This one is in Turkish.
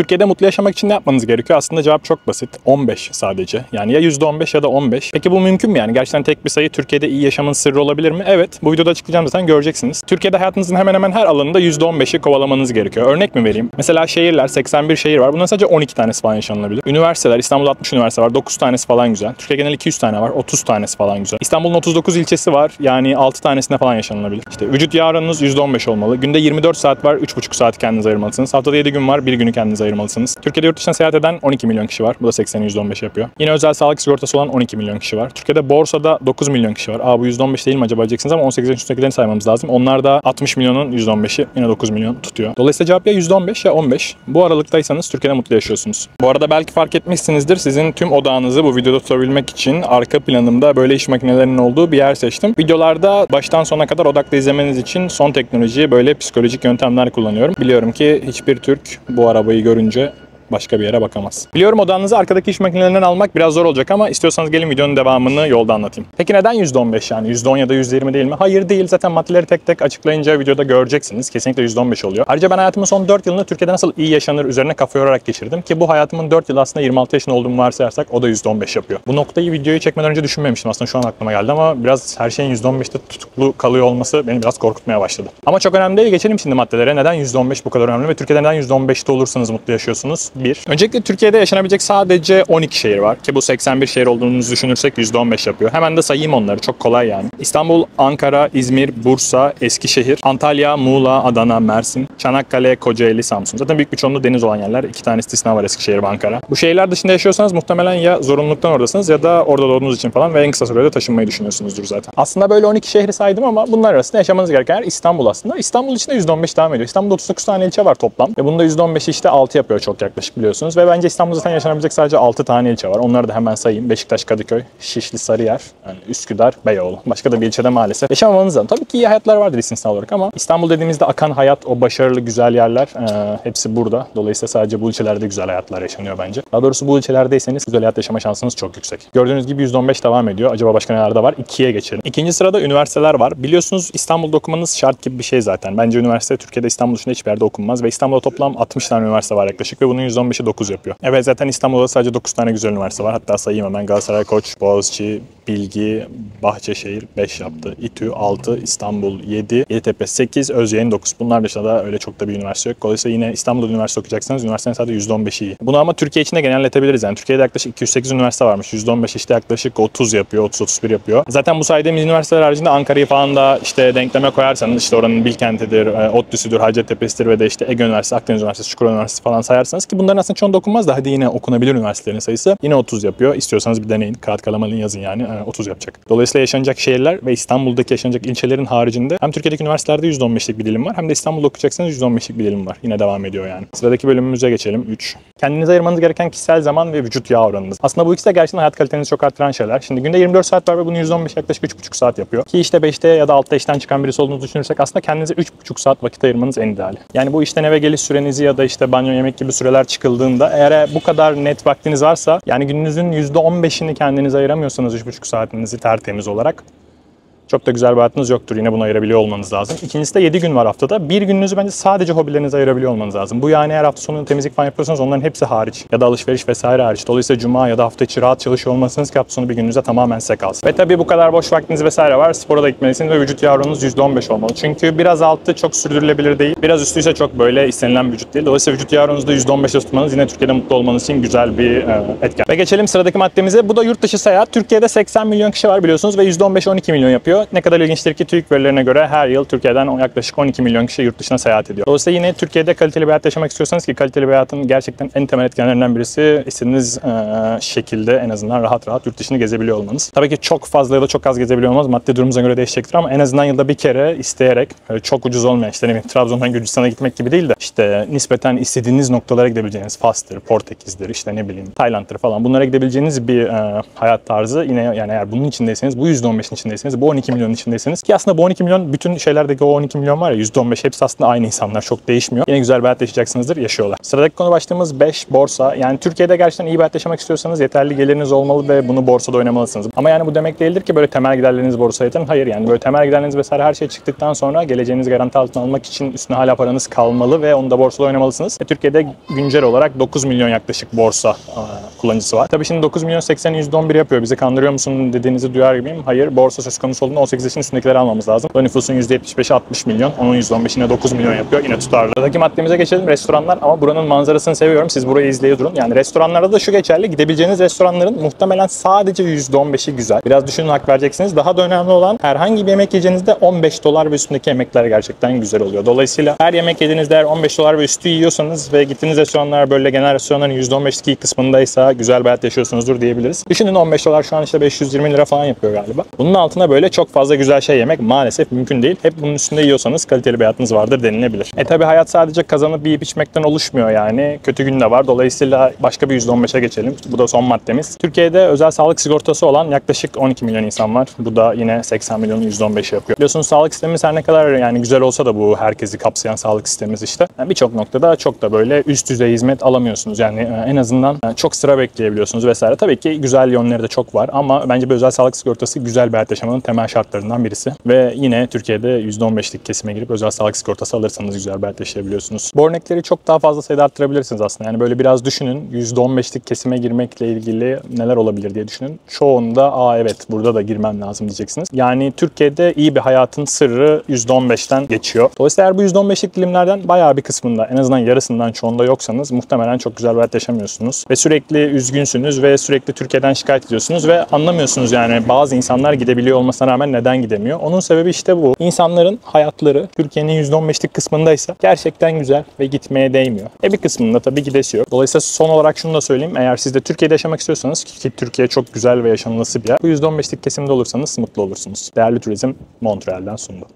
Türkiye'de mutlu yaşamak için ne yapmanız gerekiyor? Aslında cevap çok basit. 15 sadece. Yani ya %15 ya da 15. Peki bu mümkün mü yani? Gerçekten tek bir sayı Türkiye'de iyi yaşamın sırrı olabilir mi? Evet. Bu videoda açıklayacağım zaten göreceksiniz. Türkiye'de hayatınızın hemen hemen her alanında %15'i kovalamanız gerekiyor. Örnek mi vereyim? Mesela şehirler 81 şehir var. Bunların sadece 12 tanesi falan yaşanılabilir. Üniversiteler İstanbul'da 60 üniversite var. 9 tanesi falan güzel. Türkiye genel 200 tane var. 30 tanesi falan güzel. İstanbul'un 39 ilçesi var. Yani 6 tanesine falan yaşanılabilir. İşte vücut yağ oranınız %15 olmalı. Günde 24 saat var. 3,5 saat kendinize ayırmalısınız. Haftada 7 gün var. 1 günü kendinize ayırmalısınız. Türkiye'de yurt dışına seyahat eden 12 milyon kişi var. Bu da 80'i %15 yapıyor. Yine özel sağlık sigortası olan 12 milyon kişi var. Türkiye'de borsada 9 milyon kişi var. Aa bu %15 değil mi acaba diyeceksiniz ama 18 yaş üstündekilerini saymamız lazım. Onlar da 60 milyonun %15'i yine 9 milyon tutuyor. Dolayısıyla cevap ya %15 ya 15. Bu aralıktaysanız Türkiye'de mutlu yaşıyorsunuz. Bu arada belki fark etmişsinizdir. Sizin tüm odağınızı bu videoda tutabilmek için arka planımda böyle iş makinelerinin olduğu bir yer seçtim. Videolarda baştan sona kadar odaklı izlemeniz için son teknolojiyi böyle psikolojik yöntemler kullanıyorum. Biliyorum ki hiçbir Türk bu arabayı görünce görünce başka bir yere bakamaz. Biliyorum odanızı arkadaki iş makinelerinden almak biraz zor olacak ama istiyorsanız gelin videonun devamını yolda anlatayım. Peki neden %15 yani? %10 ya da %20 değil mi? Hayır değil. Zaten maddeleri tek tek açıklayınca videoda göreceksiniz. Kesinlikle %15 oluyor. Ayrıca ben hayatımın son 4 yılını Türkiye'de nasıl iyi yaşanır üzerine kafa yorarak geçirdim. Ki bu hayatımın 4 yılı aslında 26 yaşında olduğumu varsayarsak o da %15 yapıyor. Bu noktayı videoyu çekmeden önce düşünmemiştim. Aslında şu an aklıma geldi ama biraz her şeyin %15'te tutuklu kalıyor olması beni biraz korkutmaya başladı. Ama çok önemli değil. Geçelim şimdi maddelere. Neden %15 bu kadar önemli ve Türkiye'de neden %15'te olursanız mutlu yaşıyorsunuz? Bir. Öncelikle Türkiye'de yaşanabilecek sadece 12 şehir var. Ki bu 81 şehir olduğunuzu düşünürsek %15 yapıyor. Hemen de sayayım onları. Çok kolay yani. İstanbul, Ankara, İzmir, Bursa, Eskişehir, Antalya, Muğla, Adana, Mersin, Çanakkale, Kocaeli, Samsun. Zaten büyük bir çoğunluğu deniz olan yerler. İki tane istisna var Eskişehir ve Ankara. Bu şehirler dışında yaşıyorsanız muhtemelen ya zorunluluktan oradasınız ya da orada doğduğunuz için falan ve en kısa sürede taşınmayı düşünüyorsunuzdur zaten. Aslında böyle 12 şehri saydım ama bunlar arasında yaşamanız gereken yer İstanbul aslında. İstanbul içinde %15 devam ediyor. İstanbul'da 39 tane ilçe var toplam. Ve bunda %15'i işte 6 yapıyor çok yaklaşık biliyorsunuz. Ve bence İstanbul'da zaten yaşanabilecek sadece 6 tane ilçe var. Onları da hemen sayayım. Beşiktaş, Kadıköy, Şişli, Sarıyer, yani Üsküdar, Beyoğlu. Başka da bir ilçede maalesef yaşamamanız lazım. Tabii ki iyi hayatlar vardır istisna olarak ama İstanbul dediğimizde akan hayat, o başarılı güzel yerler e, hepsi burada. Dolayısıyla sadece bu ilçelerde güzel hayatlar yaşanıyor bence. Daha doğrusu bu ilçelerdeyseniz güzel hayat yaşama şansınız çok yüksek. Gördüğünüz gibi %15 devam ediyor. Acaba başka nelerde var? İkiye geçelim. İkinci sırada üniversiteler var. Biliyorsunuz İstanbul'da okumanız şart gibi bir şey zaten. Bence üniversite Türkiye'de İstanbul dışında hiçbir yerde okunmaz ve İstanbul'da toplam 60 tane üniversite var yaklaşık ve bunun %15'i 9 yapıyor. Evet zaten İstanbul'da sadece 9 tane güzel üniversite var. Hatta sayayım hemen Galatasaray, Koç, Boğaziçi, Bilgi, Bahçeşehir 5 yaptı. İTÜ 6, İstanbul 7, Yeditepe 8, Özyeğin 9. Bunlar dışında da öyle çok da bir üniversite yok. Dolayısıyla yine İstanbul'da üniversite okuyacaksanız üniversitenin sadece %15'i iyi. Bunu ama Türkiye içinde genelletebiliriz. Yani Türkiye'de yaklaşık 208 üniversite varmış. %15 işte yaklaşık 30 yapıyor, 30-31 yapıyor. Zaten bu saydığımız üniversiteler haricinde Ankara'yı falan da işte denkleme koyarsanız işte oranın Bilkent'idir, e, ODTÜ'südür, Hacettepe'sidir ve de işte Ege Üniversitesi, Akdeniz Üniversitesi, Çukurova Üniversitesi falan sayarsanız ki bunların aslında çoğunda okunmaz da hadi yine okunabilir üniversitelerin sayısı yine 30 yapıyor. İstiyorsanız bir deneyin. Kağıt kalem alın yazın yani. 30 yapacak. Dolayısıyla yaşanacak şehirler ve İstanbul'daki yaşanacak ilçelerin haricinde hem Türkiye'deki üniversitelerde %15'lik bir dilim var hem de İstanbul'da okuyacaksanız %15'lik bir dilim var. Yine devam ediyor yani. Sıradaki bölümümüze geçelim. 3. Kendinize ayırmanız gereken kişisel zaman ve vücut yağ oranınız. Aslında bu ikisi de gerçekten hayat kalitenizi çok artıran şeyler. Şimdi günde 24 saat var ve bunu %15 yaklaşık 3,5 saat yapıyor. Ki işte 5'te ya da 6'da işten çıkan birisi olduğunuzu düşünürsek aslında kendinize 3,5 saat vakit ayırmanız en ideali. Yani bu işten eve geliş sürenizi ya da işte banyo yemek gibi süreler çıkıldığında eğer bu kadar net vaktiniz varsa yani gününüzün %15'ini kendinize ayıramıyorsanız 3,5 saatinizi tertemiz olarak çok da güzel bir hayatınız yoktur. Yine bunu ayırabiliyor olmanız lazım. İkincisi de 7 gün var haftada. Bir gününüzü bence sadece hobilerinize ayırabiliyor olmanız lazım. Bu yani eğer hafta sonu temizlik falan yapıyorsanız onların hepsi hariç. Ya da alışveriş vesaire hariç. Dolayısıyla cuma ya da hafta içi rahat çalışıyor olmalısınız ki hafta sonu bir gününüze tamamen size kalsın. Ve tabii bu kadar boş vaktiniz vesaire var. Spora da gitmelisiniz ve vücut oranınız %15 olmalı. Çünkü biraz altı çok sürdürülebilir değil. Biraz üstü ise çok böyle istenilen vücut değil. Dolayısıyla vücut da %15'e tutmanız yine Türkiye'de mutlu olmanız için güzel bir e, etken. Ve geçelim sıradaki maddemize. Bu da yurt dışı seyahat. Türkiye'de 80 milyon kişi var biliyorsunuz ve %15 12 milyon yapıyor. Ne kadar ilginçtir ki TÜİK verilerine göre her yıl Türkiye'den yaklaşık 12 milyon kişi yurt dışına seyahat ediyor. Dolayısıyla yine Türkiye'de kaliteli bir hayat yaşamak istiyorsanız ki kaliteli bir hayatın gerçekten en temel etkenlerinden birisi istediğiniz şekilde en azından rahat rahat yurt dışını gezebiliyor olmanız. Tabii ki çok fazla ya da çok az gezebiliyor olmanız maddi durumunuza göre değişecektir ama en azından yılda bir kere isteyerek çok ucuz olmayan işte ne bileyim Trabzon'dan Gürcistan'a gitmek gibi değil de işte nispeten istediğiniz noktalara gidebileceğiniz Fas'tır, Portekiz'dir, işte ne bileyim Tayland'dır falan bunlara gidebileceğiniz bir e, hayat tarzı yine yani eğer bunun içindeyseniz bu %15'in içindeyseniz bu 12 12 milyonun içindeyseniz. Ki aslında bu 12 milyon bütün şeylerdeki o 12 milyon var ya %15 hepsi aslında aynı insanlar. Çok değişmiyor. Yine güzel bir hayat yaşayacaksınızdır. Yaşıyorlar. Sıradaki konu başlığımız 5 borsa. Yani Türkiye'de gerçekten iyi bir hayat yaşamak istiyorsanız yeterli geliriniz olmalı ve bunu borsada oynamalısınız. Ama yani bu demek değildir ki böyle temel giderleriniz borsaya yatırın. Hayır yani böyle temel giderleriniz vesaire her şey çıktıktan sonra geleceğinizi garanti altına almak için üstüne hala paranız kalmalı ve onu da borsada oynamalısınız. E, Türkiye'de güncel olarak 9 milyon yaklaşık borsa kullanıcısı var. Tabii şimdi 9 milyon 80 %11 yapıyor. Bizi kandırıyor musun dediğinizi duyar gibiyim. Hayır. Borsa söz konusu olduğunda 18 yaşın üstündekileri almamız lazım. Bu nüfusun %75'i 60 milyon. Onun %15'ine 9 milyon yapıyor. Yine tutarlı. Sıradaki maddemize geçelim. Restoranlar ama buranın manzarasını seviyorum. Siz burayı izleye durun. Yani restoranlarda da şu geçerli. Gidebileceğiniz restoranların muhtemelen sadece %15'i güzel. Biraz düşünün hak vereceksiniz. Daha da önemli olan herhangi bir yemek yiyeceğinizde 15 dolar ve üstündeki yemekler gerçekten güzel oluyor. Dolayısıyla her yemek yediğinizde eğer 15 dolar ve üstü yiyorsanız ve gittiğiniz restoranlar böyle genel restoranların %15'lik iyi kısmındaysa güzel bir hayat yaşıyorsunuzdur diyebiliriz. Düşünün 15 dolar şu an işte 520 lira falan yapıyor galiba. Bunun altına böyle çok fazla güzel şey yemek maalesef mümkün değil. Hep bunun üstünde yiyorsanız kaliteli bir hayatınız vardır denilebilir. E tabi hayat sadece kazanıp yiyip içmekten oluşmuyor yani. Kötü gün de var. Dolayısıyla başka bir %15'e geçelim. Bu da son maddemiz. Türkiye'de özel sağlık sigortası olan yaklaşık 12 milyon insan var. Bu da yine 80 milyonun %15'i yapıyor. Biliyorsunuz sağlık sistemimiz her ne kadar yani güzel olsa da bu herkesi kapsayan sağlık sistemimiz işte. Yani Birçok noktada çok da böyle üst düzey hizmet alamıyorsunuz. Yani e, en azından e, çok sıra bekleyebiliyorsunuz vesaire. Tabii ki güzel yönleri de çok var ama bence bir özel sağlık sigortası güzel bir hayat yaşamanın temel şartlarından birisi. Ve yine Türkiye'de %15'lik kesime girip özel sağlık sigortası alırsanız güzel yaşayabiliyorsunuz. Bu örnekleri çok daha fazla sayıda arttırabilirsiniz aslında. Yani böyle biraz düşünün. %15'lik kesime girmekle ilgili neler olabilir diye düşünün. Çoğunda aa evet burada da girmem lazım diyeceksiniz. Yani Türkiye'de iyi bir hayatın sırrı %15'ten geçiyor. Dolayısıyla eğer bu %15'lik dilimlerden bayağı bir kısmında en azından yarısından çoğunda yoksanız muhtemelen çok güzel bir hayat yaşamıyorsunuz. Ve sürekli üzgünsünüz ve sürekli Türkiye'den şikayet ediyorsunuz ve anlamıyorsunuz yani bazı insanlar gidebiliyor olmasına rağmen neden gidemiyor. Onun sebebi işte bu. İnsanların hayatları Türkiye'nin %15'lik kısmındaysa gerçekten güzel ve gitmeye değmiyor. E bir kısmında tabii gidesi yok. Dolayısıyla son olarak şunu da söyleyeyim. Eğer siz de Türkiye'de yaşamak istiyorsanız ki Türkiye çok güzel ve yaşanılası bir yer. Bu %15'lik kesimde olursanız mutlu olursunuz. Değerli Turizm Montreal'den sundu.